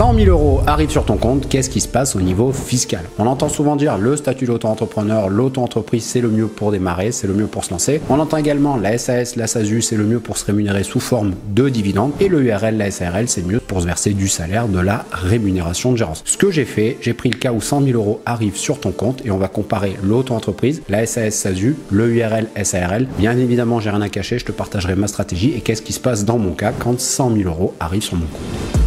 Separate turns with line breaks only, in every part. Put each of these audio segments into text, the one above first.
100 000 euros arrivent sur ton compte, qu'est-ce qui se passe au niveau fiscal? On entend souvent dire le statut d'auto-entrepreneur, l'auto-entreprise c'est le mieux pour démarrer, c'est le mieux pour se lancer. On entend également la SAS, la SASU c'est le mieux pour se rémunérer sous forme de dividendes et le URL, la SARL c'est mieux pour se verser du salaire, de la rémunération de gérance. Ce que j'ai fait, j'ai pris le cas où 100 000 euros arrivent sur ton compte et on va comparer l'auto-entreprise, la SAS, SASU, le URL, SARL. Bien évidemment, j'ai rien à cacher, je te partagerai ma stratégie et qu'est-ce qui se passe dans mon cas quand 100 000 euros arrivent sur mon compte.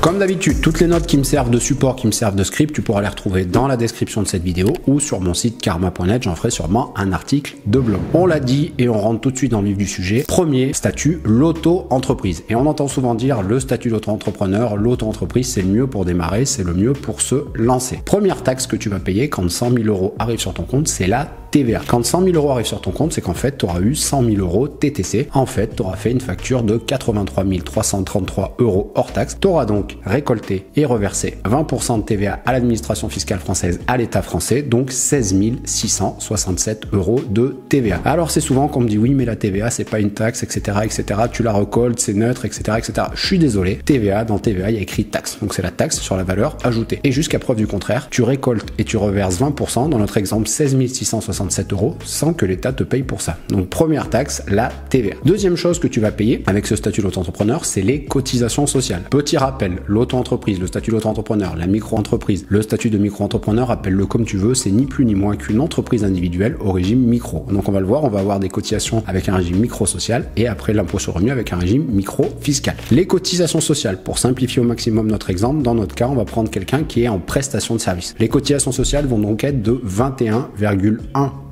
Comme d'habitude, toutes les notes qui me servent de support, qui me servent de script, tu pourras les retrouver dans la description de cette vidéo ou sur mon site karma.net. J'en ferai sûrement un article de blog. On l'a dit et on rentre tout de suite dans le vif du sujet. Premier statut, l'auto-entreprise. Et on entend souvent dire le statut d'auto-entrepreneur, l'auto-entreprise, c'est le mieux pour démarrer, c'est le mieux pour se lancer. Première taxe que tu vas payer quand 100 000 euros arrivent sur ton compte, c'est la TVA. Quand 100 000 euros arrivent sur ton compte, c'est qu'en fait, tu auras eu 100 000 euros TTC. En fait, tu auras fait une facture de 83 333 euros hors taxe. Tu auras donc récolté et reversé 20% de TVA à l'administration fiscale française, à l'État français, donc 16 667 euros de TVA. Alors c'est souvent qu'on me dit oui, mais la TVA, c'est pas une taxe, etc., etc. Tu la recoltes, c'est neutre, etc., etc. Je suis désolé. TVA, dans TVA, il y a écrit taxe. Donc c'est la taxe sur la valeur ajoutée. Et jusqu'à preuve du contraire, tu récoltes et tu reverses 20%. Dans notre exemple, 16 667 euros sans que l'État te paye pour ça. Donc première taxe, la TVA. Deuxième chose que tu vas payer avec ce statut d'auto-entrepreneur, c'est les cotisations sociales. Petit rappel, l'auto-entreprise, le statut d'auto-entrepreneur, la micro-entreprise, le statut de micro-entrepreneur, appelle-le comme tu veux, c'est ni plus ni moins qu'une entreprise individuelle au régime micro. Donc on va le voir, on va avoir des cotisations avec un régime micro-social et après l'impôt sur revenu avec un régime micro-fiscal. Les cotisations sociales, pour simplifier au maximum notre exemple, dans notre cas, on va prendre quelqu'un qui est en prestation de service. Les cotisations sociales vont donc être de 21,1 Bueno,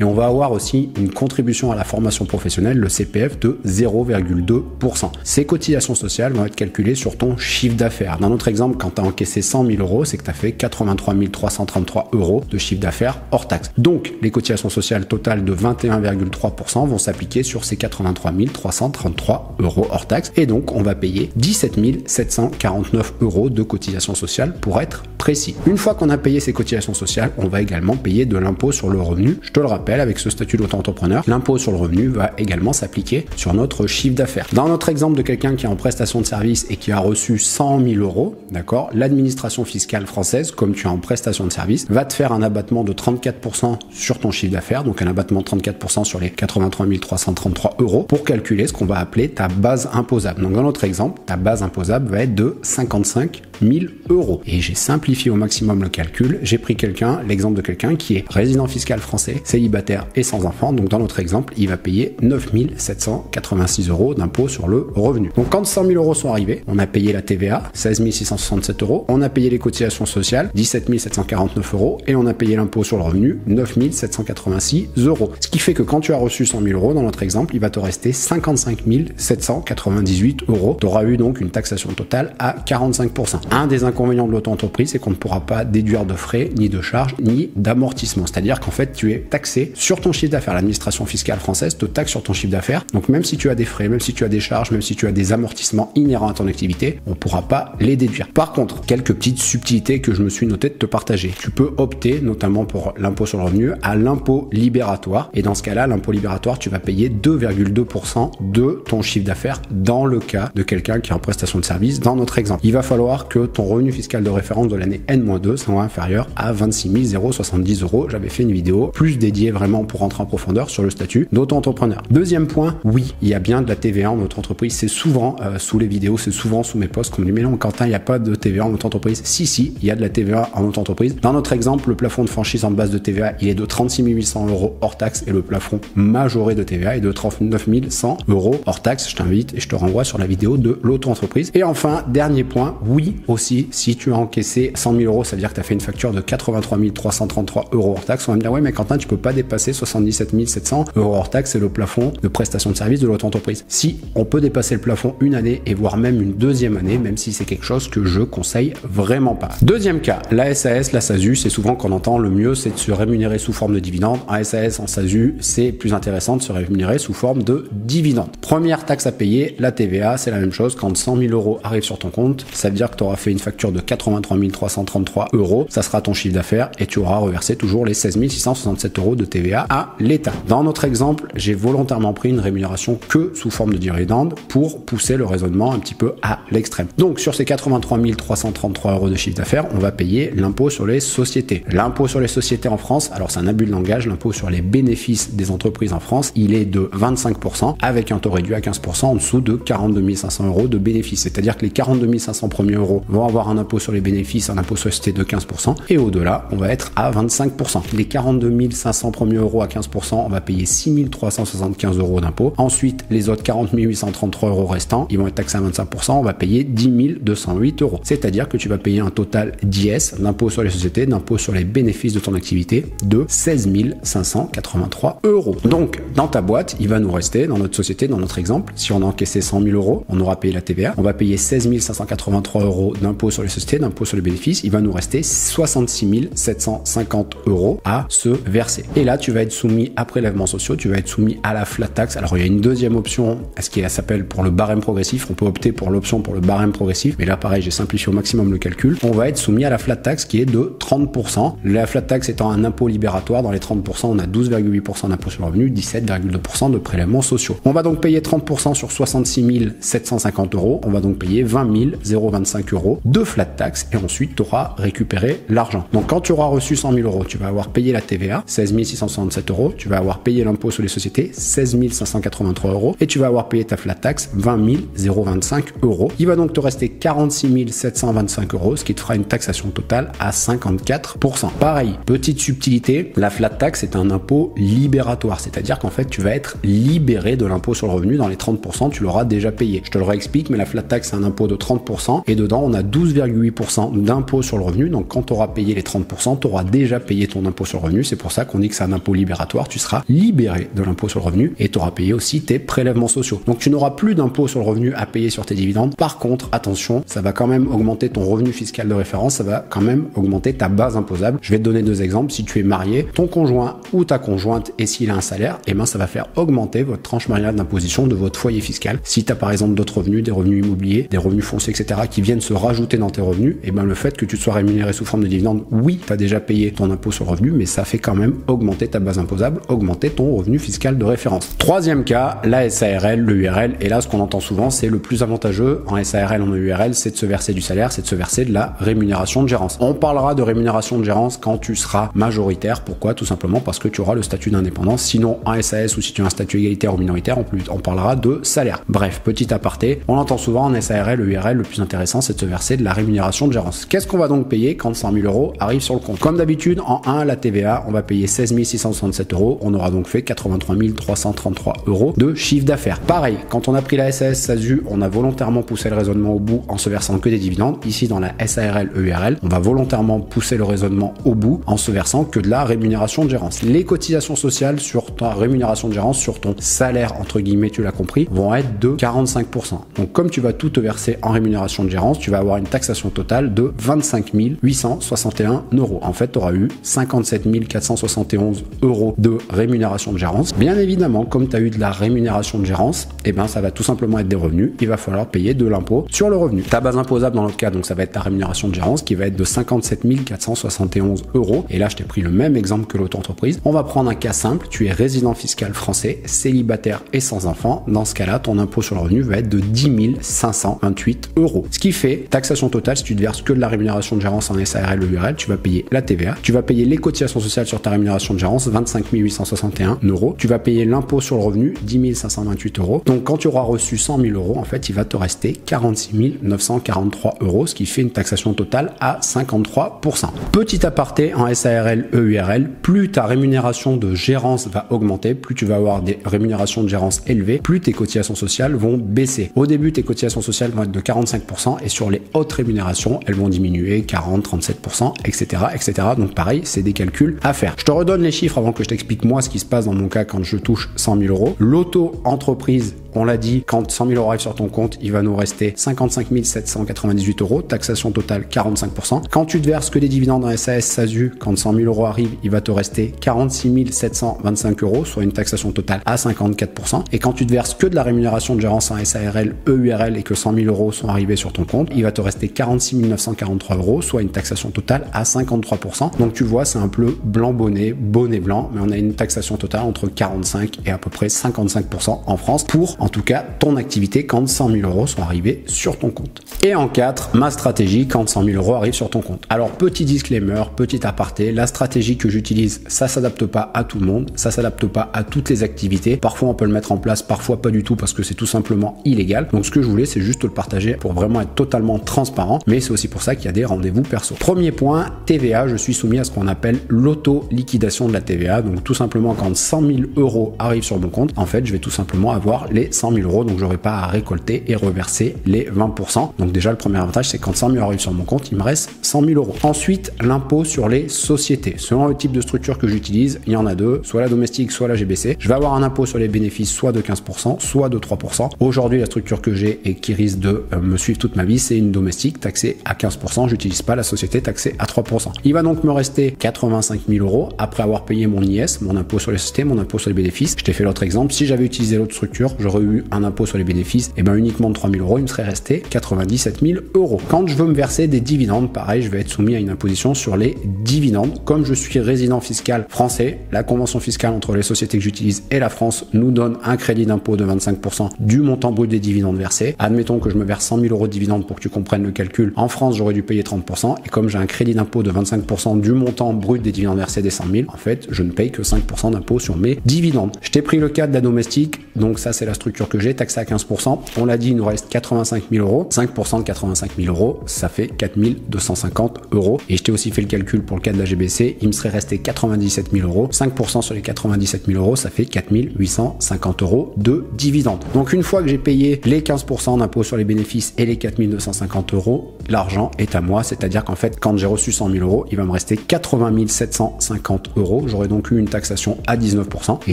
et on va avoir aussi une contribution à la formation professionnelle, le CPF, de 0,2%. Ces cotisations sociales vont être calculées sur ton chiffre d'affaires. Dans notre exemple, quand tu as encaissé 100 000 euros, c'est que tu as fait 83 333 euros de chiffre d'affaires hors taxe. Donc, les cotisations sociales totales de 21,3% vont s'appliquer sur ces 83 333 euros hors taxe. Et donc, on va payer 17 749 euros de cotisations sociales pour être précis. Une fois qu'on a payé ces cotisations sociales, on va également payer de l'impôt sur le revenu je te le rappelle, avec ce statut d'auto-entrepreneur, l'impôt sur le revenu va également s'appliquer sur notre chiffre d'affaires. Dans notre exemple de quelqu'un qui est en prestation de service et qui a reçu 100 000 euros, d'accord, l'administration fiscale française, comme tu es en prestation de service, va te faire un abattement de 34% sur ton chiffre d'affaires, donc un abattement de 34% sur les 83 333 euros pour calculer ce qu'on va appeler ta base imposable. Donc dans notre exemple, ta base imposable va être de 55 000 euros. Et j'ai simplifié au maximum le calcul. J'ai pris quelqu'un, l'exemple de quelqu'un qui est résident fiscal français, célibataire et sans enfant. Donc dans notre exemple, il va payer 9 786 euros d'impôt sur le revenu. Donc quand 100 000 euros sont arrivés, on a payé la TVA, 16 667 euros. On a payé les cotisations sociales, 17 749 euros. Et on a payé l'impôt sur le revenu, 9 786 euros. Ce qui fait que quand tu as reçu 100 000 euros, dans notre exemple, il va te rester 55 798 euros. Tu auras eu donc une taxation totale à 45%. Un des inconvénients de l'auto-entreprise, c'est qu'on ne pourra pas déduire de frais, ni de charges, ni d'amortissement. C'est-à-dire qu'en fait, tu es taxé sur ton chiffre d'affaires. L'administration fiscale française te taxe sur ton chiffre d'affaires. Donc même si tu as des frais, même si tu as des charges, même si tu as des amortissements inhérents à ton activité, on ne pourra pas les déduire. Par contre, quelques petites subtilités que je me suis noté de te partager. Tu peux opter, notamment pour l'impôt sur le revenu, à l'impôt libératoire. Et dans ce cas-là, l'impôt libératoire, tu vas payer 2,2% de ton chiffre d'affaires dans le cas de quelqu'un qui est en prestation de service. Dans notre exemple, il va falloir que ton revenu fiscal de référence de l'année N-2 soit inférieur à 26 070 euros. J'avais fait une vidéo plus dédiée vraiment pour rentrer en profondeur sur le statut d'auto-entrepreneur. Deuxième point, oui, il y a bien de la TVA en notre entreprise. C'est souvent euh, sous les vidéos, c'est souvent sous mes posts qu'on me dit mais non Quentin, il n'y a pas de TVA en notre entreprise. Si, si, il y a de la TVA en notre entreprise. Dans notre exemple, le plafond de franchise en base de TVA, il est de 36 800 euros hors taxe et le plafond majoré de TVA est de 39 100 euros hors taxe. Je t'invite et je te renvoie sur la vidéo de l'auto-entreprise. Et enfin, dernier point, oui aussi, si tu as encaissé 100 000 euros, ça veut dire que tu as fait une facture de 83 333 euros hors taxe. On va me dire, ouais, mais Quentin, tu peux pas dépasser 77 700 euros hors taxe, c'est le plafond de prestation de service de l'auto-entreprise. Si on peut dépasser le plafond une année et voire même une deuxième année, même si c'est quelque chose que je conseille vraiment pas. Deuxième cas, la SAS, la SASU, c'est souvent qu'on entend le mieux, c'est de se rémunérer sous forme de dividende. En SAS, en SASU, c'est plus intéressant de se rémunérer sous forme de dividende. Première taxe à payer, la TVA, c'est la même chose. Quand 100 000 euros arrivent sur ton compte, ça veut dire que tu auras auras fait une facture de 83 333 euros, ça sera ton chiffre d'affaires et tu auras reversé toujours les 16 667 euros de TVA à l'État. Dans notre exemple, j'ai volontairement pris une rémunération que sous forme de dividende pour pousser le raisonnement un petit peu à l'extrême. Donc sur ces 83 333 euros de chiffre d'affaires, on va payer l'impôt sur les sociétés. L'impôt sur les sociétés en France, alors c'est un abus de langage, l'impôt sur les bénéfices des entreprises en France, il est de 25% avec un taux réduit à 15% en dessous de 42 500 euros de bénéfices. C'est-à-dire que les 42 500 premiers euros vont avoir un impôt sur les bénéfices, un impôt sur les de 15% et au-delà, on va être à 25%. Les 42 500 premiers euros à 15%, on va payer 6 375 euros d'impôt. Ensuite, les autres 40 833 euros restants, ils vont être taxés à 25%, on va payer 10 208 euros. C'est-à-dire que tu vas payer un total d'IS, d'impôt sur les sociétés, d'impôt sur les bénéfices de ton activité, de 16 583 euros. Donc, dans ta boîte, il va nous rester, dans notre société, dans notre exemple, si on a encaissé 100 000 euros, on aura payé la TVA, on va payer 16 583 euros d'impôt sur les sociétés, d'impôt sur les bénéfices, il va nous rester 66 750 euros à se verser. Et là, tu vas être soumis à prélèvements sociaux, tu vas être soumis à la flat tax. Alors, il y a une deuxième option, ce qui s'appelle pour le barème progressif. On peut opter pour l'option pour le barème progressif, mais là, pareil, j'ai simplifié au maximum le calcul. On va être soumis à la flat tax qui est de 30%. La flat tax étant un impôt libératoire, dans les 30%, on a 12,8% d'impôt sur le revenu, 17,2% de prélèvements sociaux. On va donc payer 30% sur 66 750 euros. On va donc payer 20 025 euros de flat tax et ensuite tu auras récupéré l'argent. Donc quand tu auras reçu 100 000 euros, tu vas avoir payé la TVA, 16 667 euros. Tu vas avoir payé l'impôt sur les sociétés, 16 583 euros. Et tu vas avoir payé ta flat tax, 20 025 euros. Il va donc te rester 46 725 euros, ce qui te fera une taxation totale à 54%. Pareil, petite subtilité, la flat tax est un impôt libératoire, c'est-à-dire qu'en fait tu vas être libéré de l'impôt sur le revenu dans les 30%, tu l'auras déjà payé. Je te le réexplique, mais la flat tax c'est un impôt de 30% et dedans on a 12,8% d'impôt sur le revenu. Donc quand tu auras payé les 30%, tu auras déjà payé ton impôt sur le revenu. C'est pour ça qu'on dit que c'est un impôt libératoire. Tu seras libéré de l'impôt sur le revenu et tu auras payé aussi tes prélèvements sociaux. Donc tu n'auras plus d'impôt sur le revenu à payer sur tes dividendes. Par contre, attention, ça va quand même augmenter ton revenu fiscal de référence, ça va quand même augmenter ta base imposable. Je vais te donner deux exemples. Si tu es marié, ton conjoint ou ta conjointe et s'il a un salaire, eh ben ça va faire augmenter votre tranche mariale d'imposition de votre foyer fiscal. Si tu as par exemple d'autres revenus, des revenus immobiliers, des revenus fonciers, etc., qui viennent se rajouter dans tes revenus, et eh ben le fait que tu sois rémunéré sous forme de dividende, oui, tu as déjà payé ton impôt sur le revenu, mais ça fait quand même augmenter ta base imposable, augmenter ton revenu fiscal de référence. Troisième cas, la SARL, le URL. Et là, ce qu'on entend souvent, c'est le plus avantageux en SARL, en URL, c'est de se verser du salaire, c'est de se verser de la rémunération de gérance. On parlera de rémunération de gérance quand tu seras majoritaire. Pourquoi? Tout simplement parce que tu auras le statut d'indépendance. Sinon, en SAS ou si tu as un statut égalitaire ou minoritaire, on, on parlera de salaire. Bref, petit aparté, on entend souvent en SARL, le URL, le plus intéressant, c'est de se de la rémunération de gérance. Qu'est-ce qu'on va donc payer quand 100 000 euros arrivent sur le compte? Comme d'habitude, en 1, la TVA, on va payer 16 667 euros. On aura donc fait 83 333 euros de chiffre d'affaires. Pareil, quand on a pris la SAS SASU, on a volontairement poussé le raisonnement au bout en se versant que des dividendes. Ici, dans la SARL EURL, on va volontairement pousser le raisonnement au bout en se versant que de la rémunération de gérance. Les cotisations sociales sur ta rémunération de gérance, sur ton salaire, entre guillemets, tu l'as compris, vont être de 45%. Donc, comme tu vas tout te verser en rémunération de gérance, tu vas avoir une taxation totale de 25 861 euros. En fait, tu auras eu 57 471 euros de rémunération de gérance. Bien évidemment, comme tu as eu de la rémunération de gérance, eh ben, ça va tout simplement être des revenus. Il va falloir payer de l'impôt sur le revenu. Ta base imposable dans notre cas, donc ça va être ta rémunération de gérance qui va être de 57 471 euros. Et là, je t'ai pris le même exemple que l'auto-entreprise. On va prendre un cas simple. Tu es résident fiscal français, célibataire et sans enfant. Dans ce cas-là, ton impôt sur le revenu va être de 10 528 euros. Ce qui fait taxation totale si tu te verses que de la rémunération de gérance en SARL ou URL, tu vas payer la TVA, tu vas payer les cotisations sociales sur ta rémunération de gérance, 25 861 euros, tu vas payer l'impôt sur le revenu, 10 528 euros. Donc quand tu auras reçu 100 000 euros, en fait, il va te rester 46 943 euros, ce qui fait une taxation totale à 53%. Petit aparté en SARL EURL, plus ta rémunération de gérance va augmenter, plus tu vas avoir des rémunérations de gérance élevées, plus tes cotisations sociales vont baisser. Au début, tes cotisations sociales vont être de 45% et sur les hautes rémunérations, elles vont diminuer 40, 37%, etc., etc. Donc pareil, c'est des calculs à faire. Je te redonne les chiffres avant que je t'explique moi ce qui se passe dans mon cas quand je touche 100 000 euros. L'auto-entreprise On l'a dit, quand 100 000 euros arrivent sur ton compte, il va nous rester 55 798 euros, taxation totale 45%. Quand tu te verses que des dividendes en SAS, SASU, quand 100 000 euros arrivent, il va te rester 46 725 euros, soit une taxation totale à 54%. Et quand tu te verses que de la rémunération de gérance en SARL, EURL et que 100 000 euros sont arrivés sur ton compte, il va te rester 46 943 euros, soit une taxation totale à 53%. Donc tu vois, c'est un peu blanc bonnet, bonnet blanc, mais on a une taxation totale entre 45 et à peu près 55% en France pour, en tout cas, ton activité quand 100 000 euros sont arrivés sur ton compte. Et en 4, ma stratégie quand 100 000 euros arrivent sur ton compte. Alors petit disclaimer, petit aparté, la stratégie que j'utilise, ça s'adapte pas à tout le monde, ça s'adapte pas à toutes les activités. Parfois on peut le mettre en place, parfois pas du tout parce que c'est tout simplement illégal. Donc ce que je voulais, c'est juste le partager pour vraiment être totalement transparent, mais c'est aussi pour ça qu'il y a des rendez-vous perso. Premier point, TVA, je suis soumis à ce qu'on appelle l'auto-liquidation de la TVA. Donc tout simplement quand 100 000 euros arrivent sur mon compte, en fait, je vais tout simplement avoir les 100 000 euros, donc j'aurai pas à récolter et reverser les 20%. Donc déjà, le premier avantage, c'est quand 100 000 arrivent sur mon compte, il me reste 100 000 euros. Ensuite, l'impôt sur les sociétés. Selon le type de structure que j'utilise, il y en a deux, soit la domestique, soit la GBC. Je vais avoir un impôt sur les bénéfices soit de 15%, soit de 3%. Aujourd'hui, la structure que j'ai et qui risque de euh, me suivre toute ma vie, c'est une domestique taxée à 15%. J'utilise pas la société taxée à 3%. Il va donc me rester 85 000 euros après avoir payé mon IS, mon impôt sur les sociétés, mon impôt sur les bénéfices. Je t'ai fait l'autre exemple. Si j'avais utilisé l'autre structure, j'aurais eu un impôt sur les bénéfices, et eh ben uniquement de 3 000 euros, il me serait resté 97 000 euros. Quand je veux me verser des dividendes, pareil, je vais être soumis à une imposition sur les dividendes. Comme je suis résident fiscal français, la convention fiscale entre les sociétés que j'utilise et la France nous donne un crédit d'impôt de 25% du montant brut des dividendes versés. Admettons que je me verse 100 000 euros de dividendes pour que tu comprennes le calcul. En France, j'aurais dû payer 30%. Et comme j'ai un crédit d'impôt de 25% du montant brut des dividendes versés des 100 000, en fait, je ne paye que 5% d'impôt sur mes dividendes. Je t'ai pris le cas de la domestique. Donc ça, c'est la structure que j'ai, taxé à 15%. On l'a dit, il nous reste 85 000 euros. 5% de 85 000 euros, ça fait 4 250 euros. Et je t'ai aussi fait le calcul pour le cas de la GBC. Il me serait resté 97 000 euros. 5% sur les 97 000 euros, ça fait 4 850 euros de dividendes. Donc une fois que j'ai payé les 15% d'impôt sur les bénéfices et les 4 250 euros, l'argent est à moi. C'est-à-dire qu'en fait, quand j'ai reçu 100 000 euros, il va me rester 80 750 euros. J'aurais donc eu une taxation à 19%. Et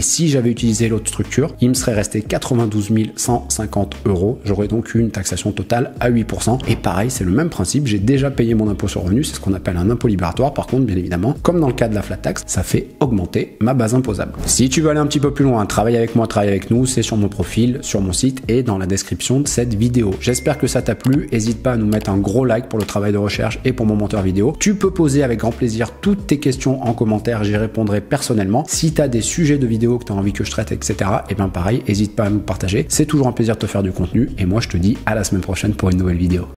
si j'avais utilisé l'autre structure, il me serait resté 92 150 euros. J'aurais donc une taxation totale à 8%. Et pareil, c'est le même principe. J'ai déjà payé mon impôt sur revenu. C'est ce qu'on appelle un impôt libératoire. Par contre, bien évidemment, comme dans le cas de la flat tax, ça fait augmenter ma base imposable. Si tu veux aller un petit peu plus loin, travaille avec moi, travaille avec nous, c'est sur mon profil, sur mon site et dans la description de cette vidéo. J'espère que ça t'a plu. N'hésite pas à nous mettre un gros like pour le travail de recherche et pour mon monteur vidéo. Tu peux poser avec grand plaisir toutes tes questions en commentaire. J'y répondrai personnellement. Si tu as des sujets de vidéos que tu as envie que je traite, etc., et bien pareil, n'hésite pas à nous C'est toujours un plaisir de te faire du contenu. Et moi, je te dis à la semaine prochaine pour une nouvelle vidéo.